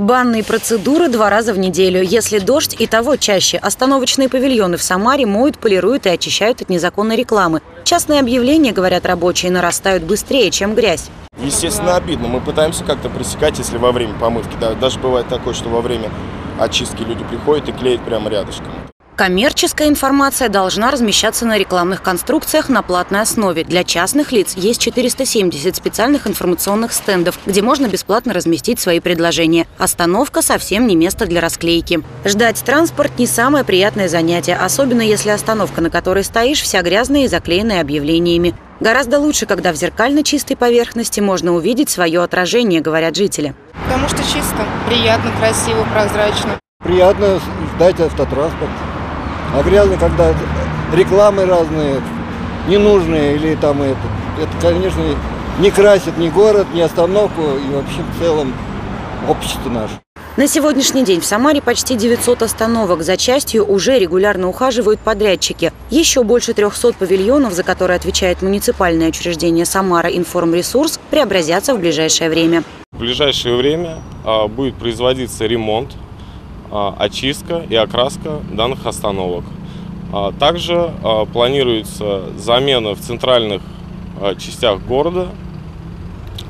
Банные процедуры два раза в неделю. Если дождь, и того чаще. Остановочные павильоны в Самаре моют, полируют и очищают от незаконной рекламы. Частные объявления, говорят рабочие, нарастают быстрее, чем грязь. Естественно, обидно. Мы пытаемся как-то пресекать, если во время помывки. Да, даже бывает такое, что во время очистки люди приходят и клеят прямо рядышком. Коммерческая информация должна размещаться на рекламных конструкциях на платной основе. Для частных лиц есть 470 специальных информационных стендов, где можно бесплатно разместить свои предложения. Остановка совсем не место для расклейки. Ждать транспорт не самое приятное занятие, особенно если остановка, на которой стоишь, вся грязная и заклеенная объявлениями. Гораздо лучше, когда в зеркально чистой поверхности можно увидеть свое отражение, говорят жители. Потому что чисто, приятно, красиво, прозрачно. Приятно ждать автотранспорт. А грязно, когда рекламы разные, ненужные или там это, это, конечно, не красит ни город, ни остановку и вообще в целом общество наше. На сегодняшний день в Самаре почти 900 остановок. За частью уже регулярно ухаживают подрядчики. Еще больше 300 павильонов, за которые отвечает муниципальное учреждение «Самара Информресурс», преобразятся в ближайшее время. В ближайшее время а, будет производиться ремонт очистка и окраска данных остановок. А, также а, планируется замена в центральных частях города,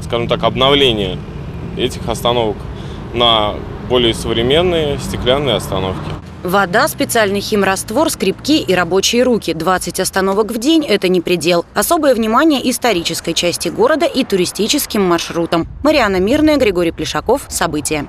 скажем так, обновление этих остановок на более современные стеклянные остановки. Вода, специальный химраствор, скрипки и рабочие руки. 20 остановок в день – это не предел. Особое внимание исторической части города и туристическим маршрутам. Мариана Мирная, Григорий Плешаков. События.